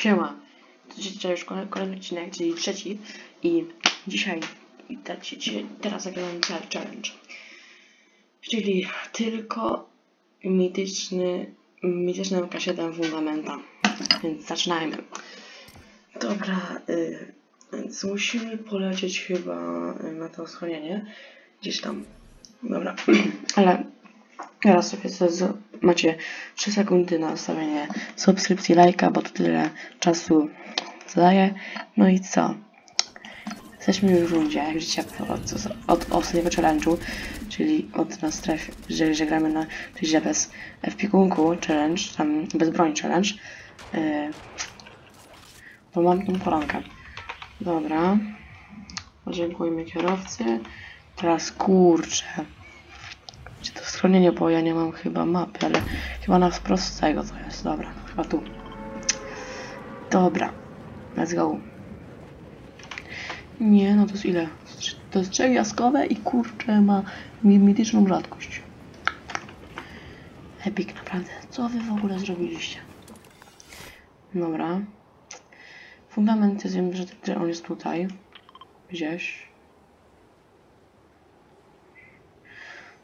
Siema. Dzisiaj już kolej- kolejny odcinek, czyli trzeci. I dzisiaj, i ci- ci- teraz zagrałem chal- challenge. Czyli tylko mityczny, mityczny MK7 Fundamenta. Więc zaczynajmy. Dobra, y, więc musimy polecieć chyba y, na to schronienie. Gdzieś tam. Dobra, ale Teraz sobie z, macie 3 sekundy na zostawienie subskrypcji, lajka, bo to tyle czasu zadaje. No i co? Jesteśmy w rundzie, jak widzicie, od, od ostatniego challenge'u, czyli od na strefie, że, że gramy na, czyli bez w piekunku challenge, tam bez broni challenge, yy, to mam tą koronkę. Dobra. Podziękujmy kierowcy. Teraz kurczę. Schronienie, bo ja nie mam chyba mapy, ale chyba na wprost tego to jest. Dobra, chyba tu. Dobra, let's go. Nie, no to jest ile? To jest trzech jaskowe i kurczę ma mi- mityczną rzadkość. Epic, naprawdę. Co wy w ogóle zrobiliście? Dobra. Fundament jest, wiem, że on jest tutaj. Gdzieś.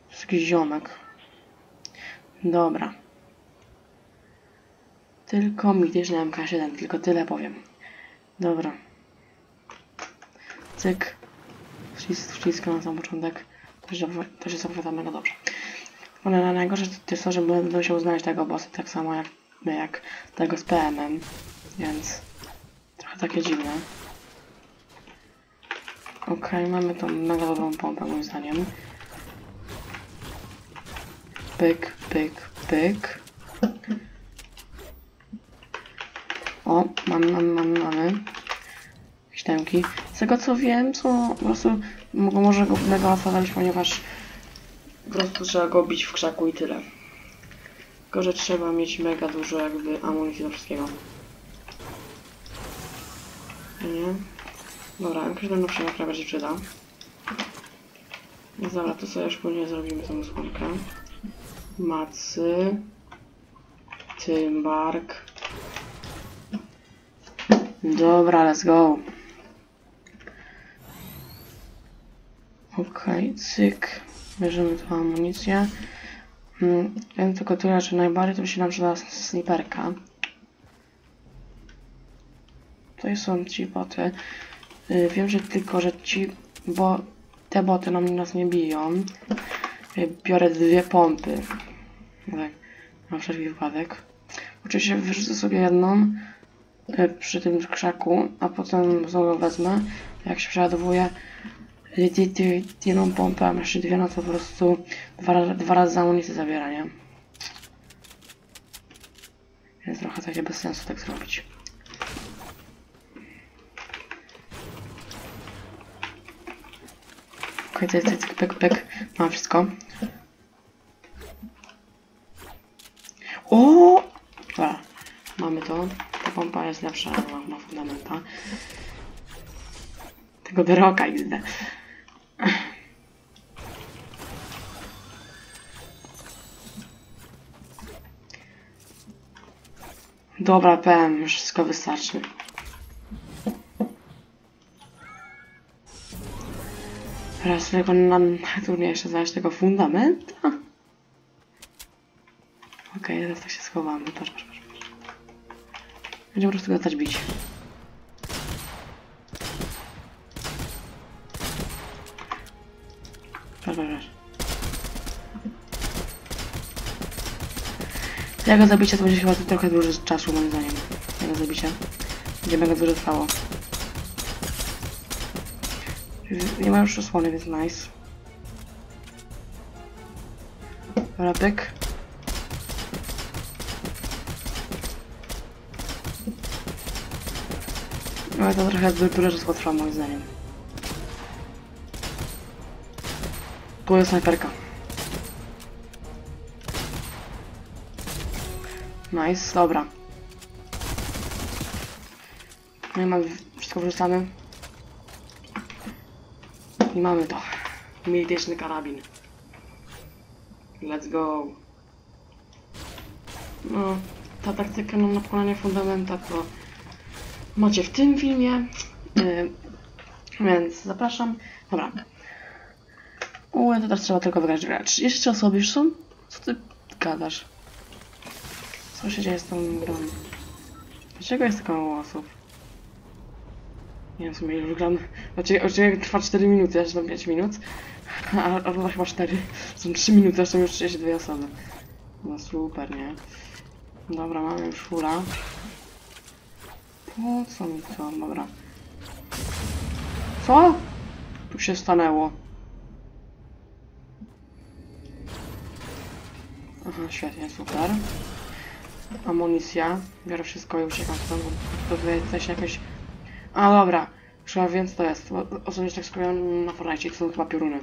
To jest ziomek. Dobra. Tylko mityczny MK7, tylko tyle powiem. Dobra. Cyk. Wcisk, na sam początek. Też, też jest mega dobrze. Ale na najgorsze to jest to, że będę musiał znaleźć tego bossa tak samo jak, jak tego z PM-em. Więc trochę takie dziwne. Okej, mamy tą mega dobrą pompę moim zdaniem. Pyk, pyk, pyk. O, mamy, mamy, mamy, mamy. Jakieś temki. Z tego co wiem, to po prostu może go mega łatwo znaleźć, ponieważ po prostu trzeba go bić w krzaku i tyle. Tylko, że trzeba mieć mega dużo jakby amunicji do wszystkiego. Nie? Dobra, będą się naprawdę się przyda. Więc dobra, to sobie już później zrobimy tą skórkę. Macy. Tymbark. Dobra, let's go. Okej, cyk. Bierzemy tu amunicję. Mm, Wiem tylko tyle, że najbardziej to się nam przyda sniperka. To są ci boty. Y, Wiem, że tylko, że ci, bo te boty nam nas nie biją. Biorę dwie pompy. Tak, na wszelki wypadek. Oczywiście wyrzucę sobie jedną y, przy tym krzaku, a potem znowu wezmę. Jak się ty- jedną pompę, a jeszcze dwie, no to po prostu dwa, dwa razy amunicję zabiera, nie? Więc trochę takie bez sensu tak zrobić. Okej, okay, cyk, cyk, pyk, pyk. Mam wszystko. O! Dobra, mamy to. Ta pompa jest lepsza na, na fundamenta. Tego deroka XD. Dobra, PM, już wszystko wystarczy. Teraz nam najtrudniejsze znaleźć tego fundamenta. Okej, teraz tak się schowamy. Patrz, patrz, patrz. Będziemy po prostu go dać bić. Patrz, patrz, patrz. Jego zabicie to będzie chyba trochę dużo czasu moim zdaniem. Jego zabicie. Będzie mega dużo trwało. Nie ma już osłony, więc nice. Dobra. No to trochę du- dużo trwa moim zdaniem. Tu jest snajperka. Nice, dobra. No i mamy wszystko wrzucamy. I mamy to. Mityczny karabin. Let's go. No, ta taktyka na pokonanie fundamenta to macie w tym filmie. Yy, więc zapraszam. Dobra. Ue, to teraz trzeba tylko wygrać grę. 33 osoby już są? Co ty gadasz? Co się dzieje z tą grą? Dlaczego jest mało osób? Nie wiem, w sumie już gram. Znaczy, odcinek trwa 4 minuty, aż tam 5 minut. A, a to chyba 4. Są 3 minuty, aż są już 32 osoby. No super, nie? Dobra, mamy już fula. Po co mi to? Dobra. Co? Tu się stanęło. Aha, świetnie, super. Amunicja. Biorę wszystko i uciekam stąd. bo To tutaj coś jakoś... A dobra. Trzeba więc to jest. Osobiście tak skupiam na Fortnite. Są chyba pioruny.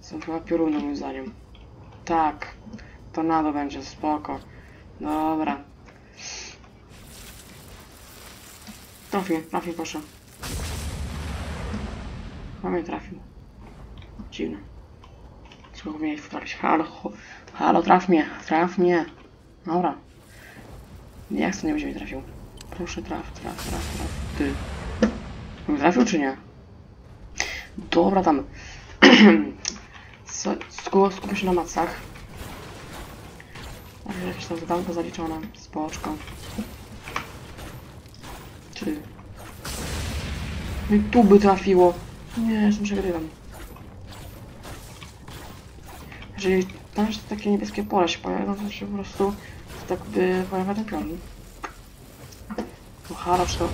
Są chyba pioruny moim zdaniem. Tak. Tornado będzie, spoko. Dobra. Trafił, trafił, proszę. Mnie trafił. Dziwne. Trzeba mnie wprawić. Halo, halo, traf mnie, traf mnie. Dobra. Jak to nie będzie mi trafił? Proszę, traf, traf, traf, traf. Ty. Trafił czy nie? Dobra, tam. Skupmy się na macach. Może jakieś tam zadanko zaliczone. Spoczko. Ty. Mi tu by trafiło. Nie, jeszcze przegrywam. Jeżeli tam jeszcze takie niebieskie pole się pojawia, to się po prostu tak by pojawia ten pion. Halo, czy to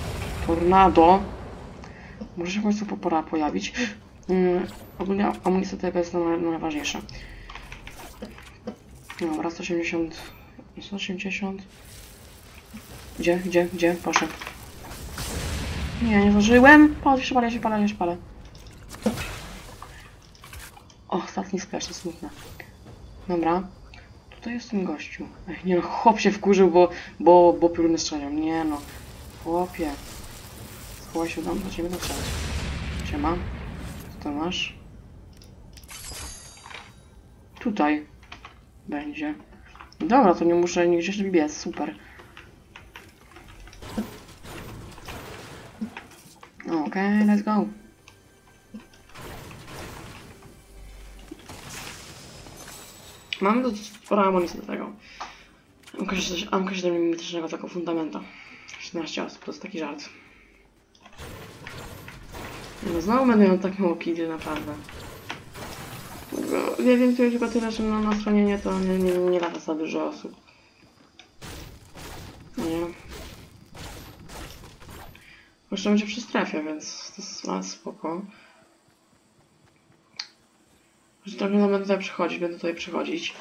tornado? Może się w końcu pora pojawić. Mm, ogólnie amunicja TP jest naj- najważniejsza. Dobra, 180... 180... Gdzie, gdzie, gdzie? Proszę. Nie, nie zdążyłem. Palę się, palę się, palę się, palę. Ostatni splash, to smutne. Dobra. Tutaj jest ten gościu. Ech, nie no, chłop się wkurzył, bo, bo, bo strzelają. Nie no. Chłopie. Schowaj się tam, do ciebie dotrzeć. Siema. Co to masz? Tutaj. Będzie. Dobra, to nie muszę nigdzie biec, super. Okej, let's go. Mam do sporo amunicji do tego. Amka 7 mm takiego fundamenta. 17 osób, to jest taki żart. No znowu będę miał tak naprawdę. No, Ja wiem tylko tyle, że no, na stronie nie to nie, nie, nie lata za dużo osób. Nie. Jeszcze będzie przy strefie, więc to jest bardzo spoko. Że trochę będę tutaj przychodzić, będę tutaj przychodzić.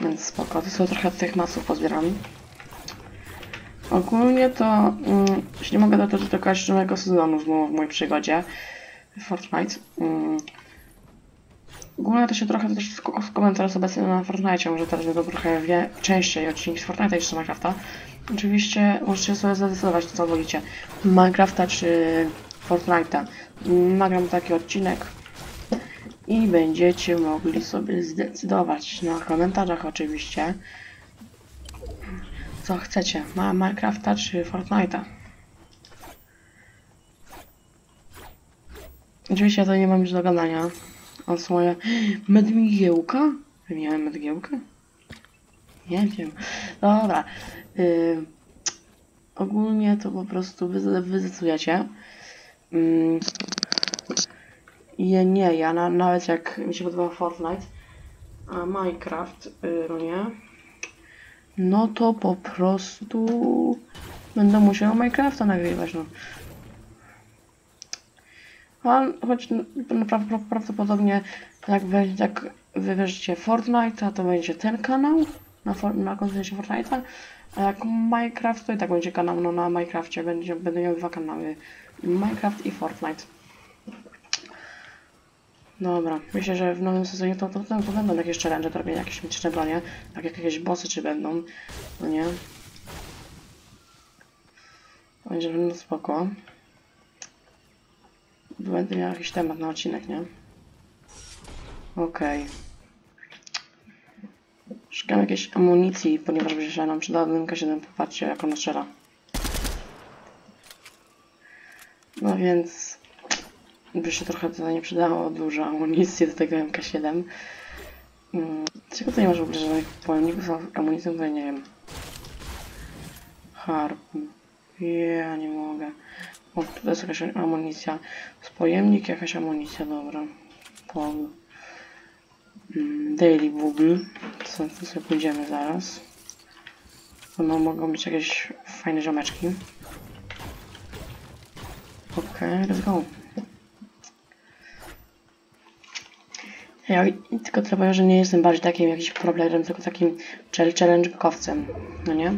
Więc spoko, to sobie trochę tych masów pozbieram. Ogólnie to mm, jeśli mogę dotyczyć do każdego sezonu w, w mojej przygodzie w Fortnite. Mm, ogólnie to się trochę też sk- skomentować obecnie na Fortnite, może teraz będą trochę wie, częściej odcinki z Fortnite niż z Minecrafta. Oczywiście możecie sobie zdecydować co wolicie. Minecrafta czy Fortnite'a. Nagram taki odcinek i będziecie mogli sobie zdecydować na komentarzach oczywiście co chcecie, ma Minecrafta czy Fortnite'a. Oczywiście ja to nie mam już do gadania. O swoje medmigiełka? Miałem medgiełkę? Nie wiem. Dobra. Yy, ogólnie to po prostu wy, wy zdecydujecie. Yy, ja nie, ja na, nawet jak mi się podoba Fortnite, a Minecraft, yy, no nie, no to po prostu będę musiał Minecrafta nagrywać, no. Choć no, pra, prawdopodobnie jak, jak wybierzecie Fortnite, to będzie ten kanał na, for, na Fortnite'a, a jak Minecraft, to i tak będzie kanał no, na Minecrafcie, będzie, będę miał dwa kanały, Minecraft i Fortnite. Dobra, myślę, że w nowym sezonie to, to, to, to będą jakieś challenge, robię jakieś mityczne bronie, tak jak jakieś bossy czy będą, no nie? Będzie będą spoko. Będę miał jakiś temat na odcinek, nie? Okej. Szukam jakiejś amunicji, ponieważ by się nam przydała dymka 7, popatrzcie jak ona strzela. No więc by się trochę tutaj nie przydało dużo amunicji do tego MK7. Mm, Dlaczego tutaj nie masz w ogóle żadnych pojemników amunicją, to ja nie wiem. Harpun. Ja nie mogę. O, tutaj jest jakaś amunicja. Z pojemnik, jakaś amunicja, dobra. Pog. Mm, Daily Google. To, to sobie pójdziemy zaraz. No, mogą być jakieś fajne ziomeczki. Okej, let's go. Ja tylko tyle powiem, że nie jestem bardziej takim jakimś problemem, tylko takim chall- challenge-kowcem, no nie?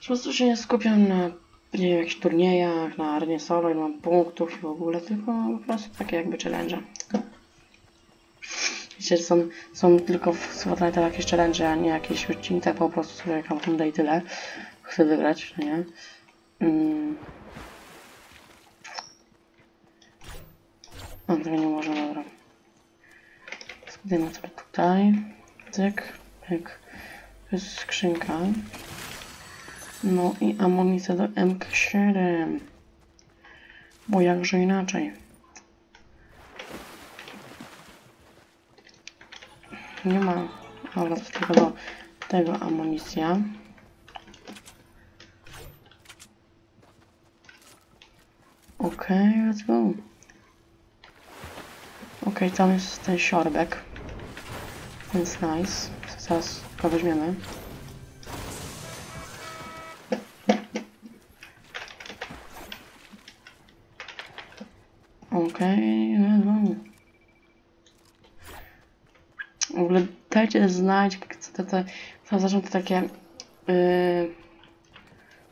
Po prostu się nie skupiam na nie wiem, jakichś turniejach, na arenie solo i mam punktów i w ogóle, tylko po prostu takie jakby challenge. Wiecie, są, są tylko w Fortnite jakieś challenge, a nie jakieś odcinki, tak po prostu sobie gram rundę i tyle. Chcę wygrać, no nie? Mm. Tego nie można, dobra. Spójrzmy sobie tutaj. Cyk, pyk. To jest skrzynka. No i amunicja do MK7. Bo jakże inaczej. Nie ma. Dobra, to tylko do tego amunicja. Okej, okay, let's go. Okej, okay, tam jest ten siorbek. Więc nice. Zaraz go weźmiemy. Okej, okay, no. W ogóle dajcie znać, co to, to, to zaczną to takie yy,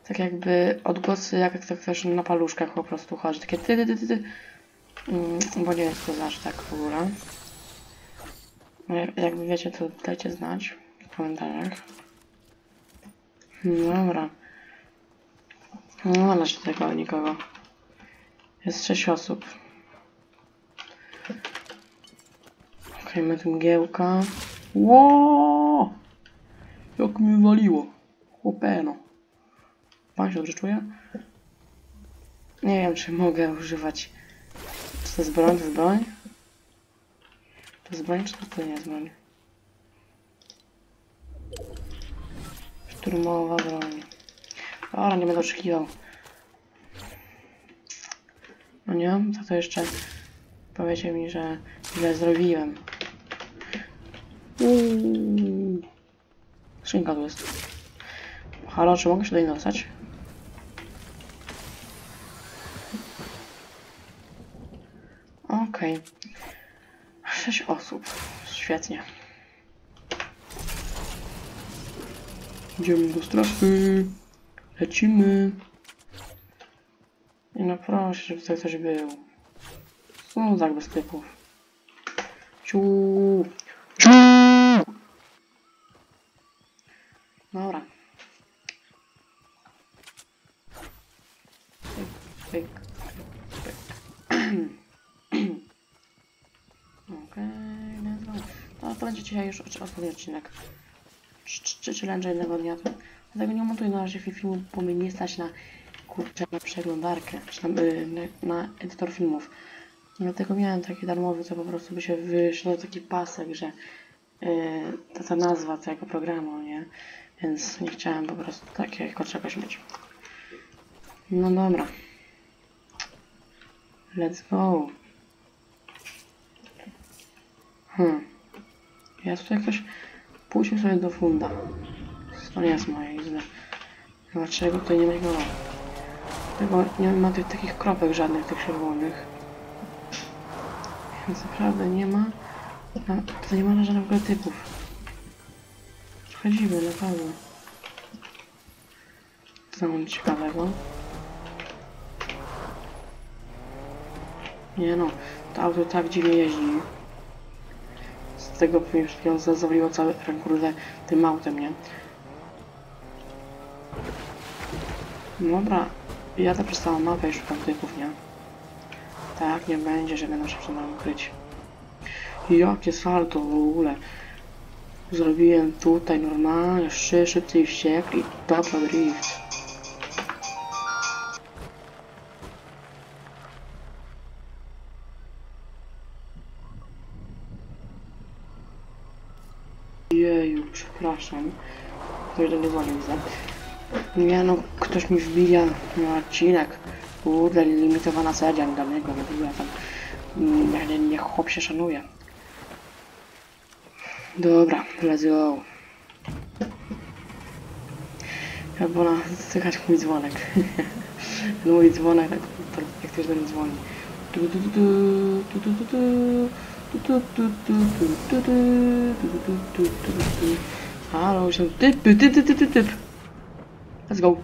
tak jakby odgłosy, jak to ktoś na paluszkach po prostu chodzi, takie ty, ty, ty, ty, ty. Mm, bo nie jest to znaczy tak w ogóle. Jak- Jakby wiecie, to dajcie znać w komentarzach. Dobra. No, ale się tego nikogo. Jest 6 osób. Okej, okay, mgiełka. Ło! Jak mi waliło. Chłopeno. Pan się dobrze czuje? Nie wiem, czy mogę używać. Czy to jest broń? To jest broń? Broń, czy to nie broń? Szturmowa broń. Dobra, nie będę oszukiwał. No nie, to to jeszcze powiecie mi, że źle zrobiłem. Uuu. Skrzynka tu jest. Halo, czy mogę się tutaj dostać? Okej. Sześć osób. Świetnie. Idziemy do strefy. Lecimy. Nie no proszę, żeby tutaj ktoś był. No tak bez typów. Ciu. Ciu. Dobra. Pyk, pyk, pyk. Okej, let's go. To, to będzie dzisiaj już ostatni odcinek. Czy, challenge jednego dnia. Dlatego nie montuję na razie filmu, bo mnie nie stać na kurczę na przeglądarkę, czy na, y, na, na edytor filmów. Dlatego miałem taki darmowy, co po prostu by się wyślał taki pasek, że yy, ta, ta nazwa tego programu, nie? Więc nie chciałem po prostu takiego czegoś mieć. No dobra. Let's go. Hmm. Ja tutaj jakoś pójdźmy sobie do funda. To nie jest moje izby. Dlaczego tutaj nie ma go? Tego nie ma tych takich kropek żadnych tych czerwonych. Więc naprawdę nie ma. A, tutaj nie ma żadnych ogóle typów. Wchodzimy, naprawdę. Co mam ciekawego? Nie no, to auto tak dziwnie jeździ. Tego przed chwilą zawaliło cały ekran, kurde, tym autem, nie? Dobra, jadę przez całą mapę i szukam typów, nie? Tak, nie będzie, że będą się przed nami kryć. Jakie salto w ogóle. Zrobiłem tutaj normalnie, szy, szybciej wściekli, dobra drift. Zapraszam. Ktoś do mnie dzwonił, widzę. Nie no, ktoś mi wbija na odcinek. Kurde, limitowana dla niego, w ogóle tam. mm, Nie, niech chłop się szanuje. Dobra, let's go. Albo na słychać mój dzwonek. Mój dzwonek, tak, jak ktoś do mnie dzwoni. Tu, tu, tu, tu, tu, tu, tu, tu, tu, tu, tu, tu, tu, tu, tu, tu, tu, tu, tu. Halo, się typ, typ, typ, typ, typ, typ. Let's go.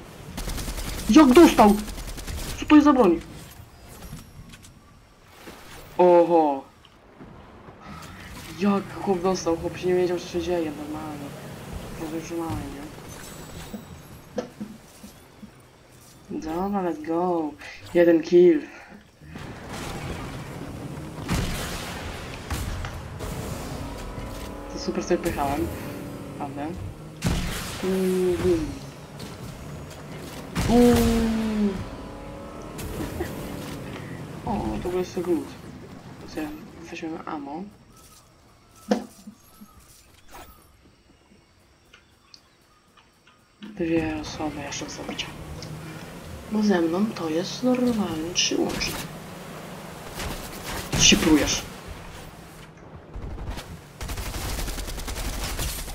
Jak dostał? Co to jest za broń? Oho. Jak chłop dostał? Chłop się nie wiedział, co się dzieje normalnie. Profesjonalnie. Dobra, let's go. Jeden kill. To super sobie pychałem. Prawda? Bum. Bum. O, to jest so good. Weźmiemy ammo. Dwie osoby jeszcze chcę zabić. Bo ze mną to jest normalny przyłącznik. Co się plujesz?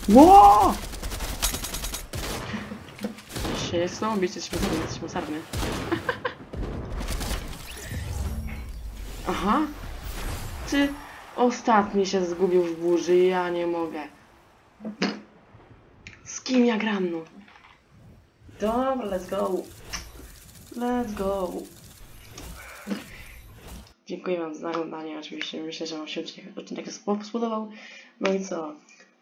Ło! Się jest są, bicie śmieszny, jest śmieszarny. Aha. Czy ostatni się zgubił w burzy i ja nie mogę. Z kim ja gram, no? Dobra, let's go. Let's go. Dziękuję Wam za oglądanie. Oczywiście myślę, że Wam się odcinek, odcinek spo- spodobał. No i co?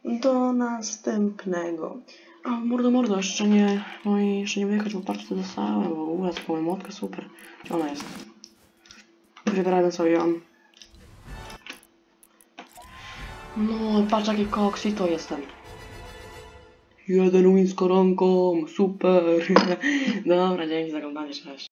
Do następnego. A mordo, mordo, jeszcze nie, no i jeszcze nie wyjechać, bo patrz co dostałem, w ogóle taką emotkę super. Gdzie ona jest? Wybrałem sobie ją. No, patrz jaki koks i to jestem. Jeden win z koronką, super. Dobra, dzięki za oglądanie, cześć.